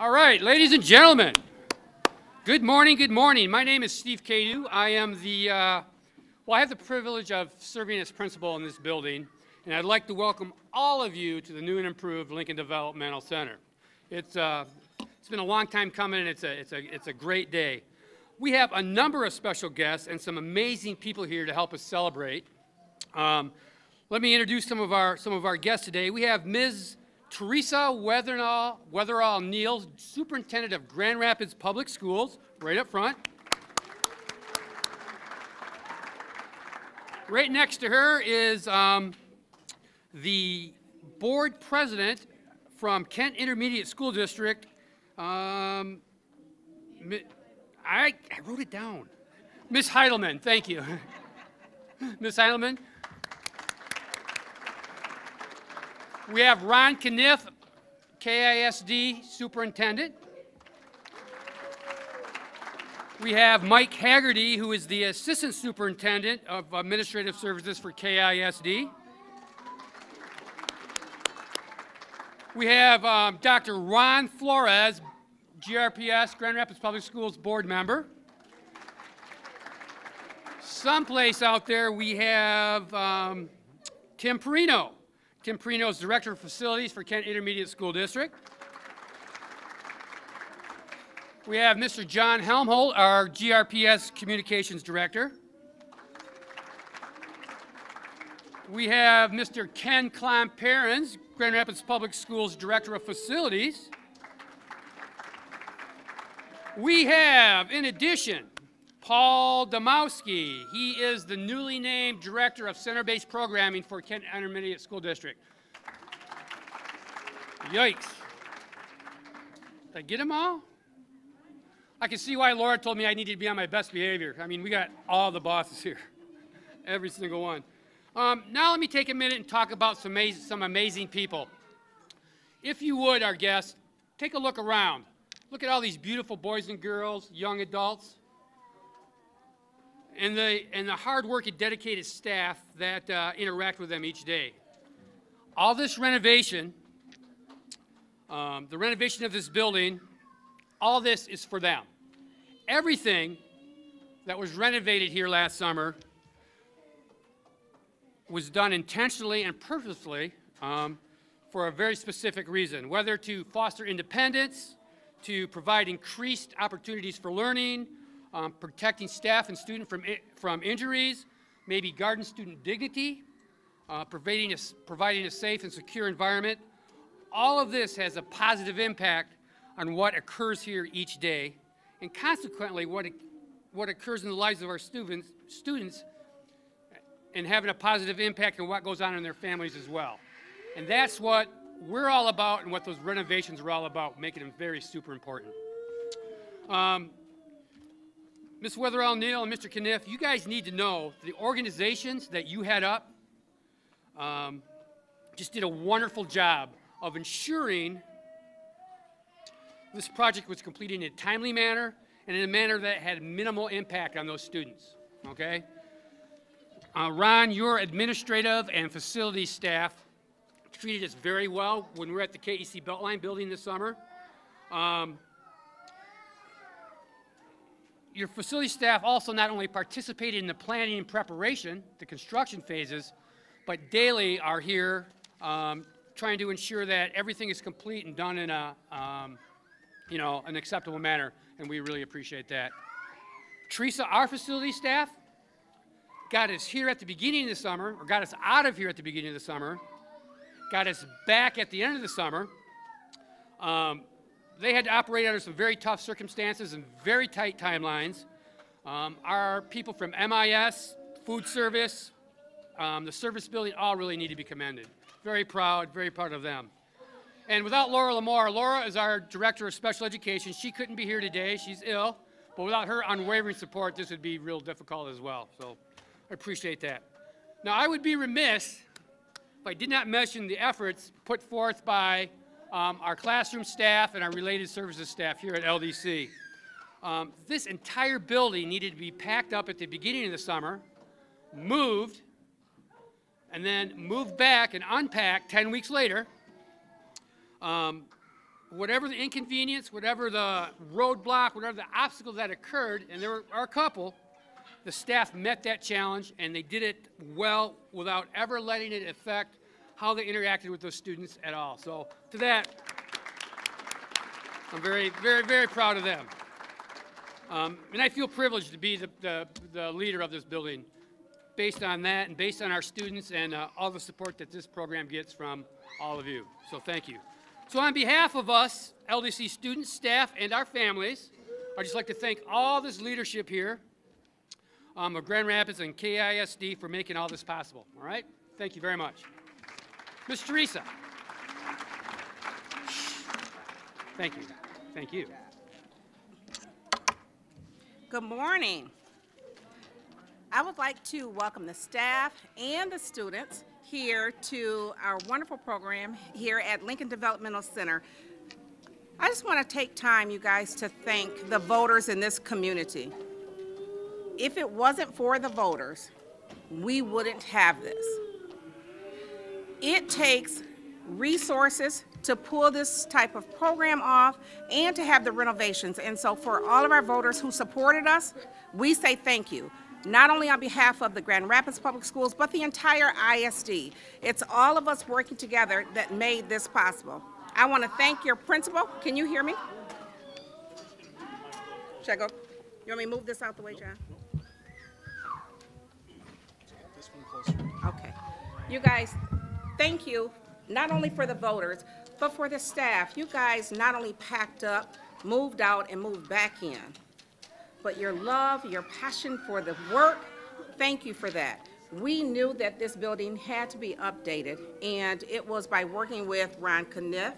All right, ladies and gentlemen, good morning, good morning. My name is Steve Cadu. I am the, uh, well, I have the privilege of serving as principal in this building, and I'd like to welcome all of you to the new and improved Lincoln Developmental Center. It's, uh, it's been a long time coming, and it's a, it's, a, it's a great day. We have a number of special guests and some amazing people here to help us celebrate. Um, let me introduce some of our, some of our guests today. We have Ms. Teresa Weatherall, Weatherall Neal, Superintendent of Grand Rapids Public Schools, right up front. Right next to her is um, the board president from Kent Intermediate School District. Um, I, I wrote it down. Miss Heidelman, thank you. Miss Heidelman, We have Ron Caniff, KISD Superintendent. We have Mike Haggerty, who is the Assistant Superintendent of Administrative Services for KISD. We have um, Dr. Ron Flores, GRPS, Grand Rapids Public Schools Board Member. Someplace out there we have um, Tim Perino, Tim Perino is Director of Facilities for Kent Intermediate School District. We have Mr. John Helmholdt, our GRPS Communications Director. We have Mr. Ken Klomparens, Grand Rapids Public Schools Director of Facilities. We have, in addition, Paul Domowski. He is the newly named Director of Center-Based Programming for Kent Intermediate School District. Yikes. Did I get them all? I can see why Laura told me I needed to be on my best behavior. I mean, we got all the bosses here, every single one. Um, now let me take a minute and talk about some amazing, some amazing people. If you would, our guests, take a look around. Look at all these beautiful boys and girls, young adults and the, and the hard-working, dedicated staff that uh, interact with them each day. All this renovation, um, the renovation of this building, all this is for them. Everything that was renovated here last summer was done intentionally and purposefully um, for a very specific reason, whether to foster independence, to provide increased opportunities for learning, um, protecting staff and student from, from injuries, maybe guarding student dignity, uh, providing, a, providing a safe and secure environment. All of this has a positive impact on what occurs here each day, and consequently what, what occurs in the lives of our students, students and having a positive impact on what goes on in their families as well. And that's what we're all about and what those renovations are all about, making them very super important. Um, Ms. Weatherall Neal and Mr. Caniff, you guys need to know the organizations that you head up um, just did a wonderful job of ensuring this project was completed in a timely manner and in a manner that had minimal impact on those students, okay? Uh, Ron, your administrative and facility staff treated us very well when we were at the KEC Beltline building this summer. Um, your facility staff also not only participated in the planning and preparation, the construction phases, but daily are here um, trying to ensure that everything is complete and done in a, um, you know, an acceptable manner, and we really appreciate that. Teresa, our facility staff, got us here at the beginning of the summer, or got us out of here at the beginning of the summer, got us back at the end of the summer. Um, they had to operate under some very tough circumstances and very tight timelines. Um, our people from MIS, food service, um, the service building all really need to be commended. Very proud, very proud of them. And without Laura Lamar, Laura is our Director of Special Education. She couldn't be here today, she's ill, but without her unwavering support, this would be real difficult as well. So I appreciate that. Now, I would be remiss if I did not mention the efforts put forth by um, our classroom staff and our related services staff here at LDC. Um, this entire building needed to be packed up at the beginning of the summer, moved, and then moved back and unpacked 10 weeks later. Um, whatever the inconvenience, whatever the roadblock, whatever the obstacle that occurred, and there are a couple, the staff met that challenge and they did it well without ever letting it affect how they interacted with those students at all. So to that, I'm very, very, very proud of them. Um, and I feel privileged to be the, the, the leader of this building based on that and based on our students and uh, all the support that this program gets from all of you. So thank you. So on behalf of us, LDC students, staff, and our families, I'd just like to thank all this leadership here um, of Grand Rapids and KISD for making all this possible. All right? Thank you very much. Ms. Teresa. Thank you. Thank you. Good morning. I would like to welcome the staff and the students here to our wonderful program here at Lincoln Developmental Center. I just want to take time, you guys, to thank the voters in this community. If it wasn't for the voters, we wouldn't have this. It takes resources to pull this type of program off and to have the renovations. And so for all of our voters who supported us, we say thank you. Not only on behalf of the Grand Rapids Public Schools, but the entire ISD. It's all of us working together that made this possible. I want to thank your principal. Can you hear me? Should I go? You want me to move this out the way, John? Okay. You guys, thank you, not only for the voters, but for the staff. You guys not only packed up, moved out, and moved back in, but your love, your passion for the work, thank you for that. We knew that this building had to be updated, and it was by working with Ron Caniff,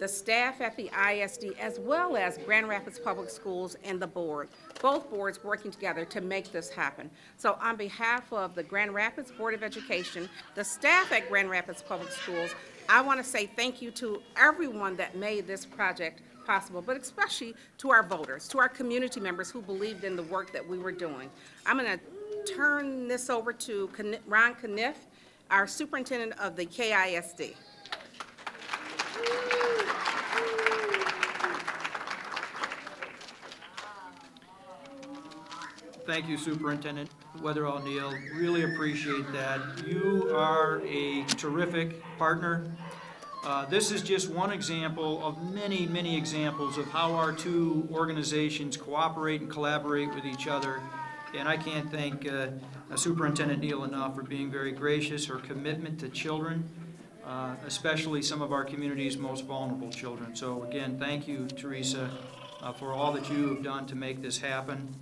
the staff at the ISD, as well as Grand Rapids Public Schools and the board, both boards working together to make this happen. So on behalf of the Grand Rapids Board of Education, the staff at Grand Rapids Public Schools, I want to say thank you to everyone that made this project possible, but especially to our voters, to our community members who believed in the work that we were doing. I'm going to turn this over to Ron Caniff, our superintendent of the KISD. Thank you, Superintendent Weatherall Neal. Really appreciate that. You are a terrific partner. Uh, This is just one example of many, many examples of how our two organizations cooperate and collaborate with each other. And I can't thank uh, Superintendent Neal enough for being very gracious. Her commitment to children, uh, especially some of our community's most vulnerable children. So again, thank you, Teresa, uh, for all that you have done to make this happen.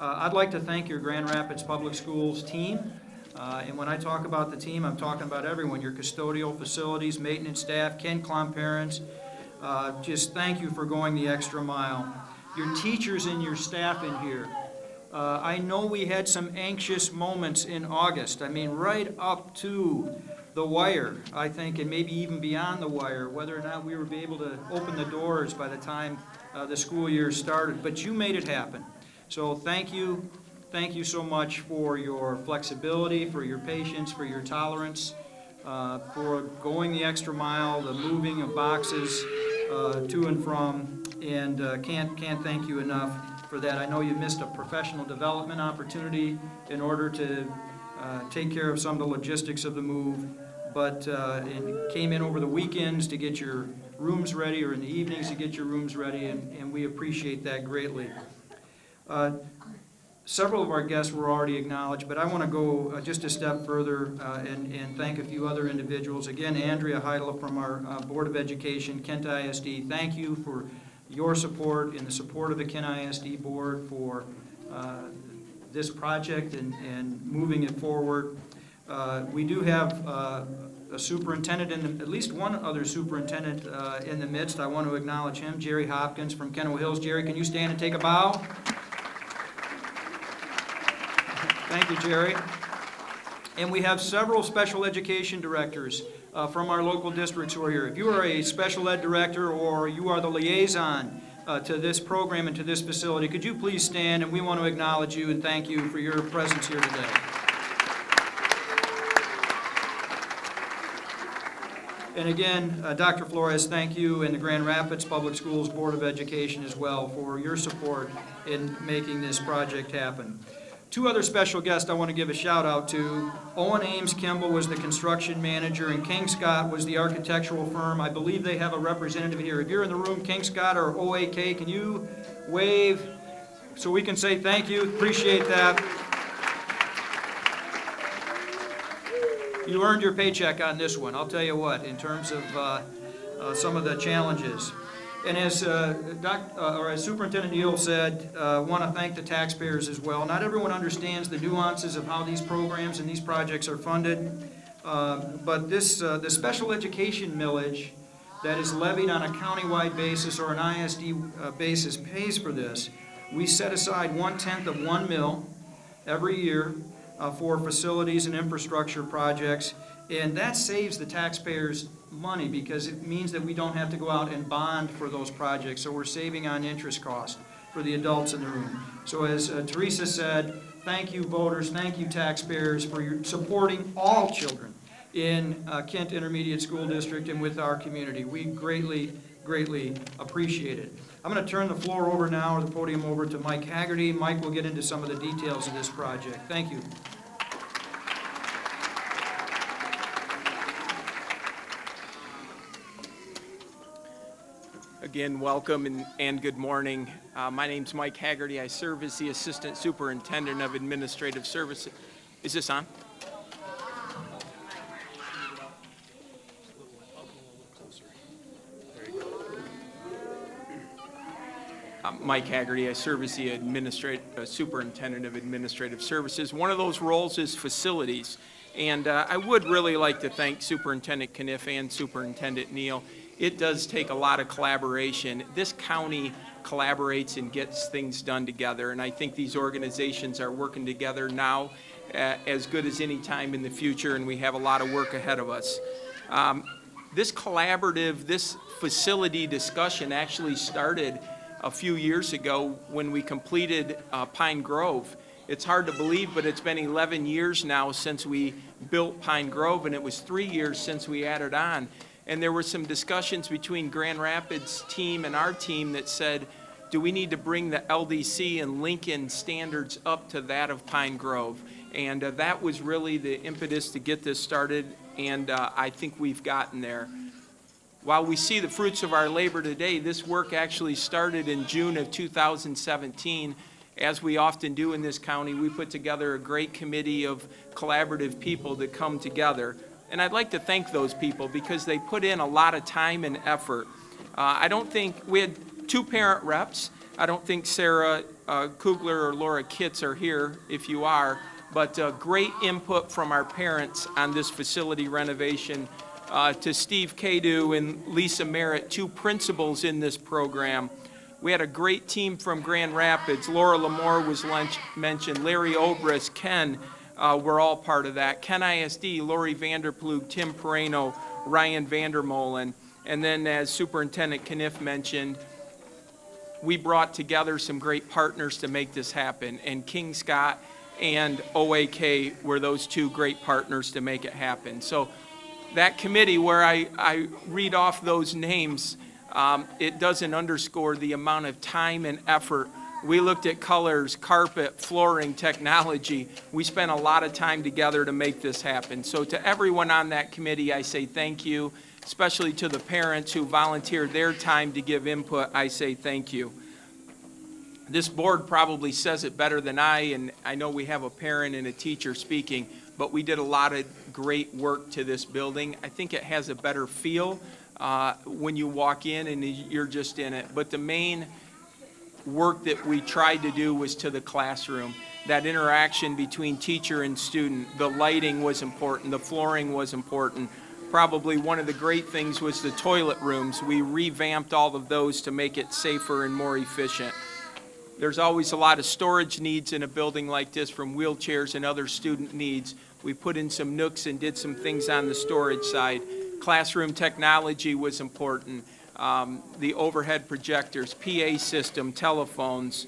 Uh, I'd like to thank your Grand Rapids Public Schools team. Uh, And when I talk about the team, I'm talking about everyone, your custodial facilities, maintenance staff, Ken Klomparens. Uh, Just thank you for going the extra mile. Your teachers and your staff in here. Uh, I know we had some anxious moments in August. I mean, right up to the wire, I think, and maybe even beyond the wire, whether or not we would be able to open the doors by the time uh, the school year started. But you made it happen. So thank you, thank you so much for your flexibility, for your patience, for your tolerance, uh, for going the extra mile, the moving of boxes uh, to and from, and uh, can't, can't thank you enough for that. I know you missed a professional development opportunity in order to uh, take care of some of the logistics of the move, but uh, and came in over the weekends to get your rooms ready, or in the evenings to get your rooms ready, and, and we appreciate that greatly. Uh, Several of our guests were already acknowledged, but I want to go uh, just a step further uh, and, and thank a few other individuals. Again, Andrea Heidel from our uh, Board of Education, Kent ISD, thank you for your support and the support of the Kent ISD Board for uh, this project and, and moving it forward. Uh, We do have uh, a superintendent, and at least one other superintendent in the midst. I want to acknowledge him, Jerry Hopkins from Kenowa Hills. Jerry, can you stand and take a bow? Thank you, Jerry. And we have several special education directors uh, from our local districts who are here. If you are a special ed director or you are the liaison uh, to this program and to this facility, could you please stand? And we want to acknowledge you and thank you for your presence here today. And again, uh, Dr. Flores, thank you, and the Grand Rapids Public Schools Board of Education as well for your support in making this project happen. Two other special guests I want to give a shout out to. Owen Ames Kimball was the construction manager, and Kingscott was the architectural firm. I believe they have a representative here. If you're in the room, Kingscott or OAK, can you wave so we can say thank you? Appreciate that. You earned your paycheck on this one, I'll tell you what, in terms of uh, uh, some of the challenges. And as uh, Doc, uh, or as Superintendent Neal said, uh, want to thank the taxpayers as well. Not everyone understands the nuances of how these programs and these projects are funded, Uh, but this, uh, the special education millage that is levied on a countywide basis or an ISD uh, basis pays for this. We set aside one-tenth of one mil every year uh, for facilities and infrastructure projects, and that saves the taxpayers money because it means that we don't have to go out and bond for those projects, so we're saving on interest cost for the adults in the room. So as uh, Teresa said, thank you voters, thank you taxpayers for your supporting all children in uh, Kent Intermediate School District and with our community. We greatly, greatly appreciate it. I'm going to turn the floor over now, or the podium over to Mike Haggerty. Mike will get into some of the details of this project. Thank you. Again, welcome and, and good morning. Uh, my name's Mike Haggerty. I serve as the Assistant Superintendent of Administrative Services. Is this on? I'm Mike Haggerty. I serve as the uh, Superintendent of Administrative Services. One of those roles is facilities. And uh, I would really like to thank Superintendent Caniff and Superintendent Neal. It does take a lot of collaboration. This county collaborates and gets things done together, and I think these organizations are working together now uh, as good as any time in the future, and we have a lot of work ahead of us. Um, This collaborative, this facility discussion actually started a few years ago when we completed uh, Pine Grove. It's hard to believe, but it's been 11 years now since we built Pine Grove, and it was three years since we added on. And there were some discussions between Grand Rapids team and our team that said, do we need to bring the LDC and Lincoln standards up to that of Pine Grove? And uh, that was really the impetus to get this started, and uh, I think we've gotten there. While we see the fruits of our labor today, this work actually started in June of 2017. As we often do in this county, we put together a great committee of collaborative people to come together. And I'd like to thank those people because they put in a lot of time and effort. Uh, I don't think, we had two parent reps. I don't think Sarah uh, Kugler or Laura Kitts are here, if you are, but uh, great input from our parents on this facility renovation uh, to Steve Cadu and Lisa Merritt, two principals in this program. We had a great team from Grand Rapids. Laura Lamore was lunch, mentioned, Larry Obris, Ken uh, were all part of that. Kent ISD, Lori Vanderplug, Tim Perino, Ryan Vandermolen. And then as Superintendent Caniff mentioned, we brought together some great partners to make this happen. And Kingscott and OAK were those two great partners to make it happen. So that committee where I, I read off those names, um, it doesn't underscore the amount of time and effort. We looked at colors, carpet, flooring, technology. We spent a lot of time together to make this happen. So to everyone on that committee, I say thank you, especially to the parents who volunteered their time to give input, I say thank you. This board probably says it better than I, and I know we have a parent and a teacher speaking, but we did a lot of great work to this building. I think it has a better feel uh, when you walk in and you're just in it. But the main work that we tried to do was to the classroom. That interaction between teacher and student, the lighting was important, the flooring was important. Probably one of the great things was the toilet rooms. We revamped all of those to make it safer and more efficient. There's always a lot of storage needs in a building like this from wheelchairs and other student needs. We put in some nooks and did some things on the storage side. Classroom technology was important. Um, the overhead projectors, PA system, telephones.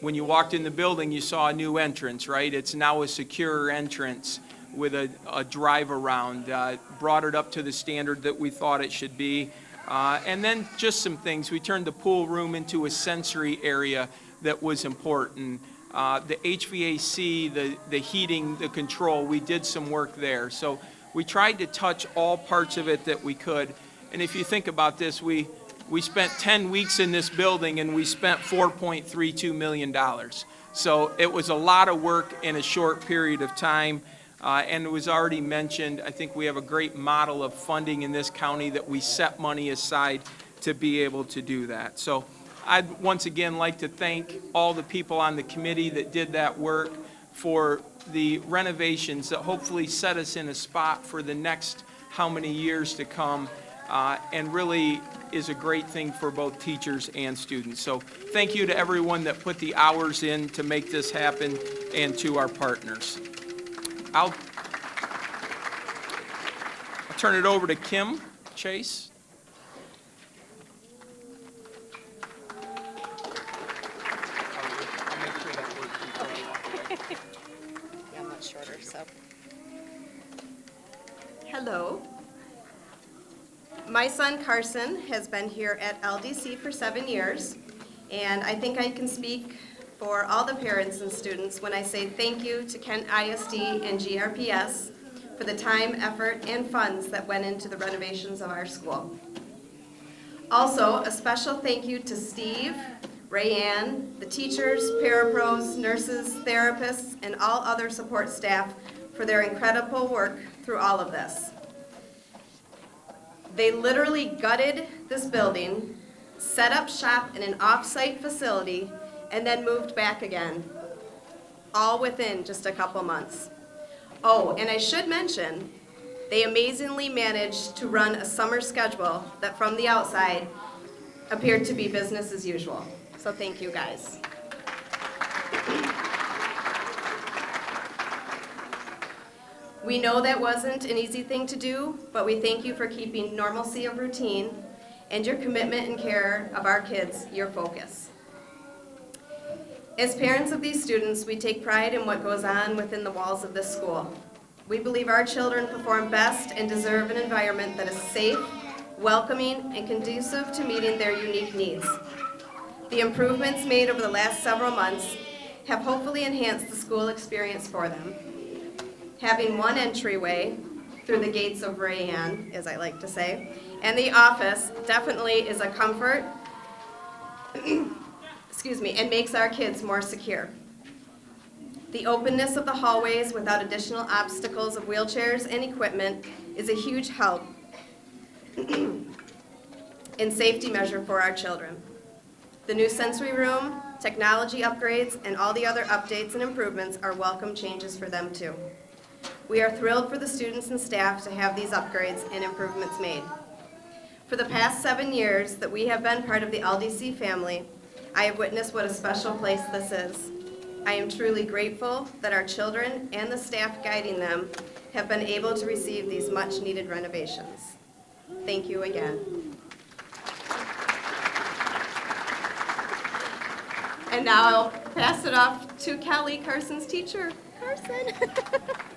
When you walked in the building, you saw a new entrance, right? It's now a secure entrance. with a, a drive around, uh, brought it up to the standard that we thought it should be. Uh, and then just some things. We turned the pool room into a sensory area that was important. Uh, the HVAC, the, the heating, the control, we did some work there. So we tried to touch all parts of it that we could. And if you think about this, we, we spent 10 weeks in this building and we spent $4.32 million. So it was a lot of work in a short period of time. Uh, and it was already mentioned, I think we have a great model of funding in this county that we set money aside to be able to do that. So I'd once again like to thank all the people on the committee that did that work for the renovations that hopefully set us in a spot for the next how many years to come, uh, and really is a great thing for both teachers and students. So thank you to everyone that put the hours in to make this happen, and to our partners. I'll, I'll turn it over to Kim Chase. Yeah, I'm much shorter, so. Hello. My son Carson has been here at LDC for seven years, and I think I can speak for all the parents and students when I say thank you to Kent ISD and GRPS for the time, effort, and funds that went into the renovations of our school. Also, a special thank you to Steve, Rayanne, the teachers, parapros, nurses, therapists, and all other support staff for their incredible work through all of this. They literally gutted this building, set up shop in an off-site facility, and then moved back again, all within just a couple months. Oh, and I should mention, they amazingly managed to run a summer schedule that from the outside appeared to be business as usual. So thank you, guys. We know that wasn't an easy thing to do, but we thank you for keeping normalcy of routine and your commitment and care of our kids your focus. As parents of these students, we take pride in what goes on within the walls of this school. We believe our children perform best and deserve an environment that is safe, welcoming, and conducive to meeting their unique needs. The improvements made over the last several months have hopefully enhanced the school experience for them. Having one entryway through the gates of Rayanne, as I like to say, and the office definitely is a comfort, excuse me, and makes our kids more secure. The openness of the hallways without additional obstacles of wheelchairs and equipment is a huge help and safety measure for our children. The new sensory room, technology upgrades, and all the other updates and improvements are welcome changes for them too. We are thrilled for the students and staff to have these upgrades and improvements made. For the past seven years that we have been part of the LDC family, I have witnessed what a special place this is. I am truly grateful that our children and the staff guiding them have been able to receive these much-needed renovations. Thank you again. And now I'll pass it off to Kelly, Carson's teacher. Carson.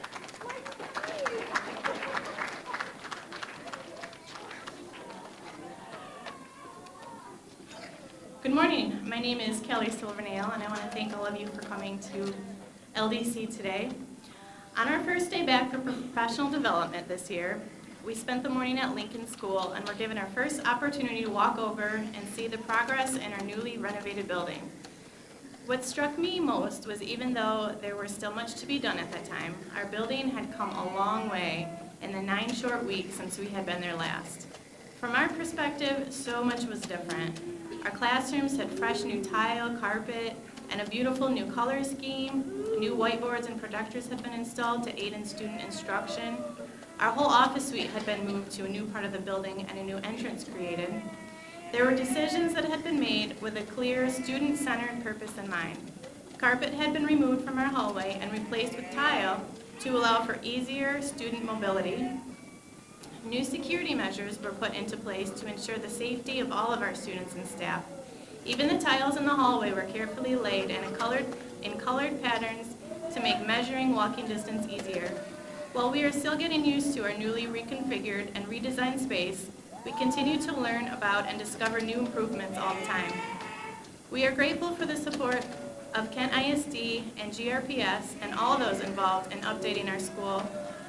Good morning. My name is Kelly Silvernail, and I want to thank all of you for coming to LDC today. On our first day back for professional development this year, we spent the morning at Lincoln School and were given our first opportunity to walk over and see the progress in our newly renovated building. What struck me most was even though there was still much to be done at that time, our building had come a long way in the nine short weeks since we had been there last. From our perspective, so much was different. Our classrooms had fresh new tile, carpet, and a beautiful new color scheme. New whiteboards and projectors had been installed to aid in student instruction. Our whole office suite had been moved to a new part of the building and a new entrance created. There were decisions that had been made with a clear, student-centered purpose in mind. Carpet had been removed from our hallway and replaced with tile to allow for easier student mobility. New security measures were put into place to ensure the safety of all of our students and staff. Even the tiles in the hallway were carefully laid in, a colored, in colored patterns to make measuring walking distance easier. While we are still getting used to our newly reconfigured and redesigned space, we continue to learn about and discover new improvements all the time. We are grateful for the support of Kent ISD and GRPS and all those involved in updating our school,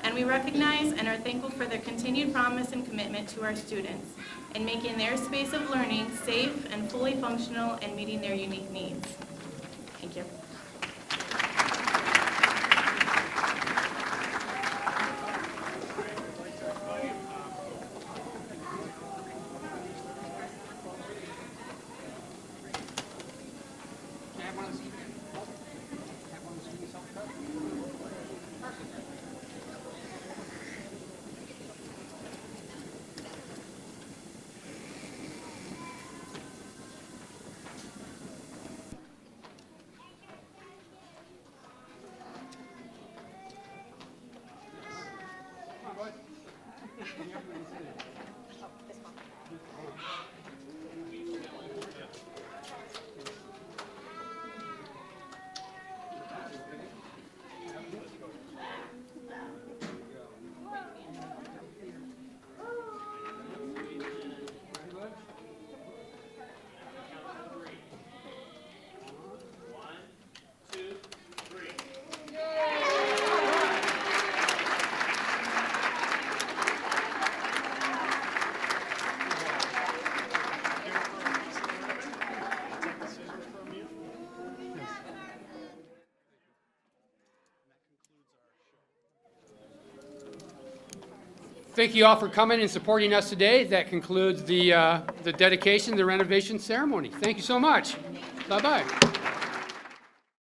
and we recognize and are thankful for their continued promise and commitment to our students in making their space of learning safe and fully functional and meeting their unique needs. Thank you. Thank you all for coming and supporting us today. That concludes the, uh, the dedication, the renovation ceremony. Thank you so much. Bye-bye.